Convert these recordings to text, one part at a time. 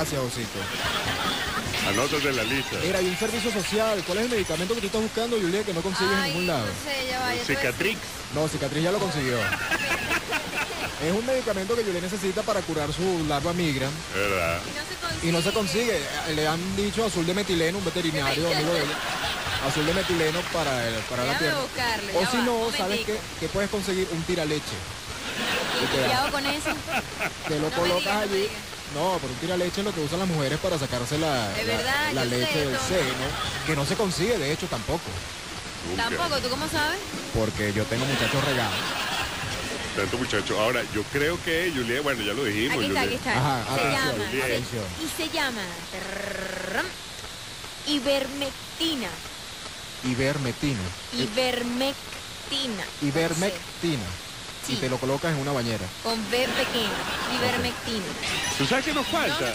Gracias, Osito. Anótate la lista. Mira, hay un servicio social. ¿Cuál es el medicamento que tú estás buscando, Julia, que no consigues en ningún lado? No sé, ya vaya. Cicatrix. No, Cicatrix ya lo consiguió. es un medicamento que Julia necesita para curar su larva migra. ¿Verdad? Y no se consigue. Le han dicho azul de metileno, un veterinario, amigo de ella azul de metileno para, el, para la pierna. Buscarlo, o si no, ¿sabes qué? Que puedes conseguir un tiraleche. ¿Qué hago con eso? Te lo no colocas diga, allí. No, pero un tiraleche es lo que usan las mujeres para sacarse la, la, leche del seno, que no se consigue de hecho tampoco. Tampoco, ¿tú cómo sabes? Porque yo tengo muchachos regados. Tanto muchacho. Ahora, yo creo que Julia, bueno, ya lo dijimos. Aquí Ajá, se Y se llama. Ivermectina. Ivermectina. Ivermectina. Ivermectina. Sí. te lo colocas en una bañera. Con B pequeña. Ivermectina. ¿Tú sabes qué nos No falta?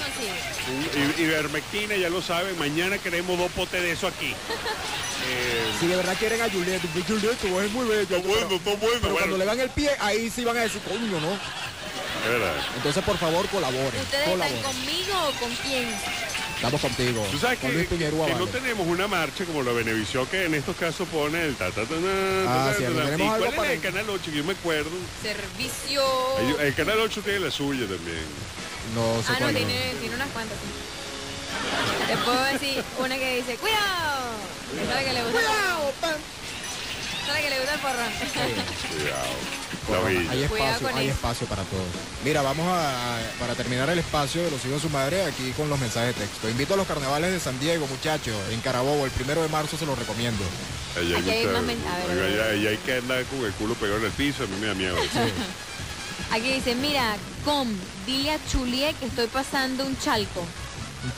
i- Ivermectina, ya lo saben, mañana queremos dos potes de eso aquí. Eh, Si de verdad quieren a Juliet, pues, Juliet, tu voz es muy bella. Está bueno, pero- está bueno, Pero bueno. cuando le dan el pie, ahí sí van a decir, coño, ¿no? Entonces, por favor, colaboren. ¿Ustedes están colaboren. conmigo o con quién? Estamos contigo. Tú sabes con que, Luis Piñerúa que no tenemos una marcha como la Benevisión que en estos casos pone el ta ta ta ta, Ah, sí, ta, no ta. tenemos ¿Y algo cuál para es el el- canal 8? Que yo me acuerdo. Servicio. Hay- El canal 8 tiene la suya también. No sé Ah, no, tiene, tiene unas cuantas. sí. Te puedo decir una que dice, ¡cuidado! Que le gusta. ¡Cuidado! pan! Esa es la que le gusta el porrón. Cuidado. Hay Cuidado espacio, con hay espacio para todos. Mira, vamos a, a- para terminar el espacio de los hijos de su madre aquí con los mensajes de texto. Invito a los carnavales de San Diego, muchachos, en Carabobo, el primero de marzo se los recomiendo. Hay Aquí hay mucha- más men- a ver, a ver. Ahí hay- ahí hay que andar con el culo pegado en el piso, a mí me da miedo. Aquí dice, mira, com, dile a Chuliet que estoy pasando un chalco.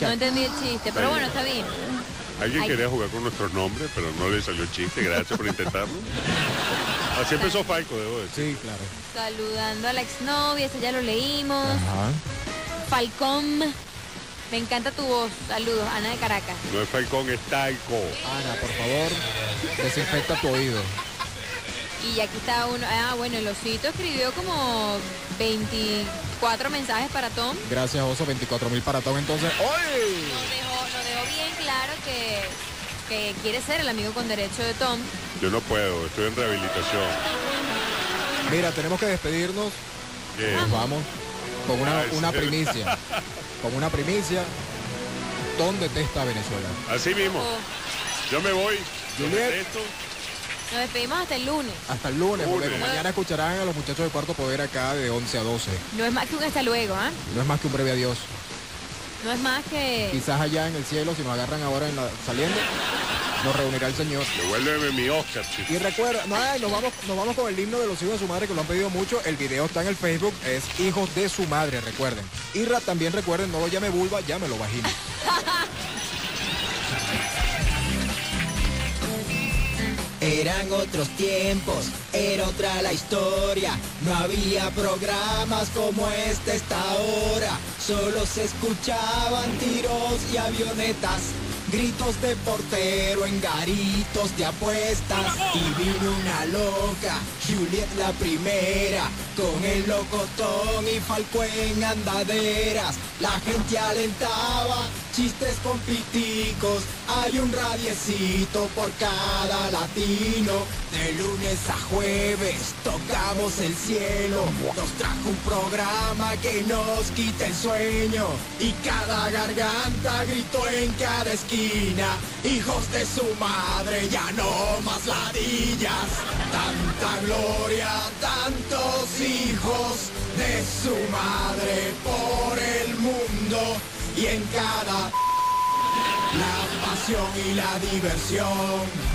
No entendí el chiste, pero bueno, está bien. Alguien Ay. quería jugar con nuestros nombres, pero no le salió chiste. Gracias por intentarlo. Así empezó Falco, debo decir. Sí, claro. Saludando a la exnovia, ese ya lo leímos. Ajá. Falcón, me encanta tu voz. Saludos, Ana de Caracas. No es Falcón, es Talco. Ana, por favor, desinfecta tu oído. Y aquí está uno. Ah, bueno, el osito escribió como 24 mensajes para Tom. Gracias, Oso, 24 mil para todo. Entonces, ¡hoy! Dejó, bien claro que, que quiere ser el amigo con derecho de Tom. Yo no puedo, estoy en rehabilitación. Mira, tenemos que despedirnos. Nos vamos con una, una primicia. Con una primicia. Tom detesta a Venezuela. Así mismo. Oh, Yo me voy. Yo Juliet. detesto. nos despedimos hasta el lunes. Hasta el lunes, porque Lunes. mañana escucharán a los muchachos de Cuarto Poder acá de 11 a 12. No es más que un hasta luego, ¿ah? No es más que un breve adiós. No es más que... Quizás allá en el cielo, si nos agarran ahora en la, saliendo, nos reunirá el Señor. Devuélveme mi Oscar, chico. Y recuerda, no, ay, nos, vamos, nos vamos con el himno de los hijos de su madre que lo han pedido mucho. El video está en el Facebook, es Hijos de su madre, recuerden. Y ra- también recuerden, no lo llame vulva, llámelo vagina. Eran otros tiempos, era otra la historia. No había programas como este esta hora. Solo se escuchaban tiros y avionetas. Gritos de portero en garitos de apuestas. Y vino una loca, Juliet la primera. Con el locotón y Falco en andaderas. La gente alentaba, chistes con piticos. Hay un radiecito por cada latino. De lunes a jueves tocamos el cielo. Nos trajo un programa que nos quita el sueño. Y cada garganta gritó en cada esquina. Hijos de su madre, ya no más ladillas. Tanta gloria, tantos hijos de su madre. Y en cada la pasión y la diversión.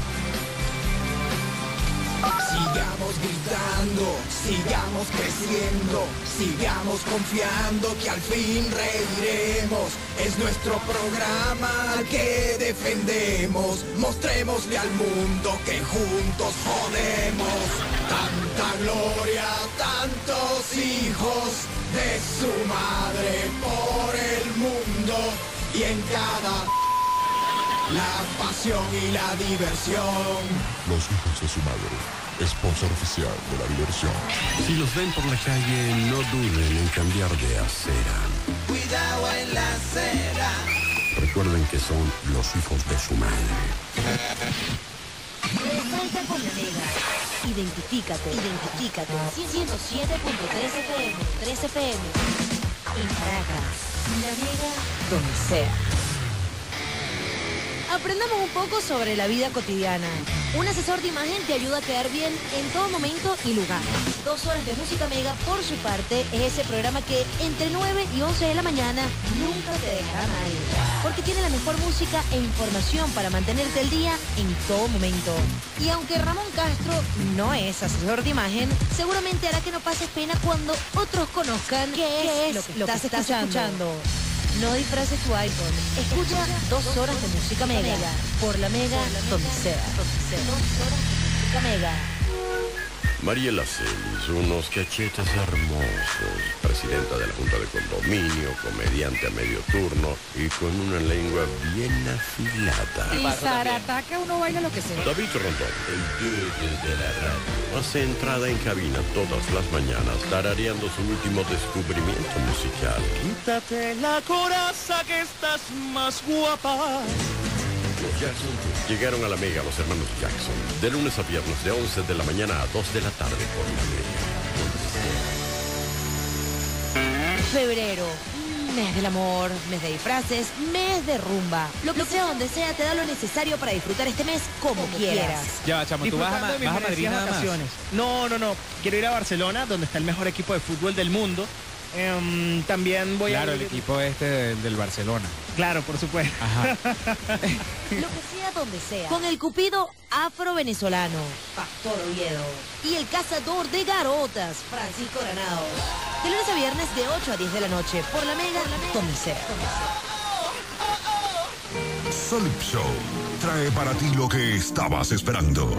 Sigamos gritando, sigamos creciendo, sigamos confiando que al fin reiremos. Es nuestro programa que defendemos. Mostrémosle al mundo que juntos jodemos. Tanta gloria, tantos hijos de su madre la pasión y la diversión. Los hijos de su madre, sponsor oficial de la diversión. Si los ven por la calle, no duden en cambiar de acera. Cuidado en la acera. recuerden que son los hijos de su madre. Con la. Identifícate, identifícate. 107.3 FM, 3 FM. En Caracas. La mega, donde sea. Aprendamos un poco sobre la vida cotidiana. Un asesor de imagen te ayuda a quedar bien en todo momento y lugar. Dos horas de música mega, por su parte, es ese programa que entre 9 y 11 de la mañana nunca te dejará mal. Porque tiene la mejor música e información para mantenerte al día en todo momento. Y aunque Ramón Castro no es asesor de imagen, seguramente hará que no pases pena cuando otros conozcan qué es, lo que estás, escuchando. No disfraces tu iPhone. Escucha dos horas de música mega. Por la mega, donde sea. Dos horas de música mega. Mariela Celis, unos cachetes hermosos, presidenta de la Junta de Condominio, comediante a medio turno y con una lengua bien afilada. Y Zarataca uno baila lo que sea. David Rondón, el dios de la radio, hace entrada en cabina todas las mañanas, tarareando su último descubrimiento musical. Quítate la coraza que estás más guapa. Los Jackson llegaron a la Mega los hermanos Jackson, de lunes a viernes de 11 de la mañana a 2 de la tarde por la Mega. Febrero. Mes del amor, mes de disfraces, mes de rumba. Lo que sea donde sea te da lo necesario para disfrutar este mes como, quieras. Ya, chamo, tú vas a, vas a Madrid nada más. vacaciones. No, no, no. Quiero ir a Barcelona, donde está el mejor equipo de fútbol del mundo. Em, también voy Claro, a... el equipo este del, del Barcelona. Claro, por supuesto. Ajá. Lo que sea donde sea. Con el cupido afro-venezolano, Pastor Oviedo. Y el cazador de garotas, Francisco Granado. De lunes a viernes de 8 a 10 de la noche, por la mega, donde sea. Solip Show trae para ti lo que estabas esperando.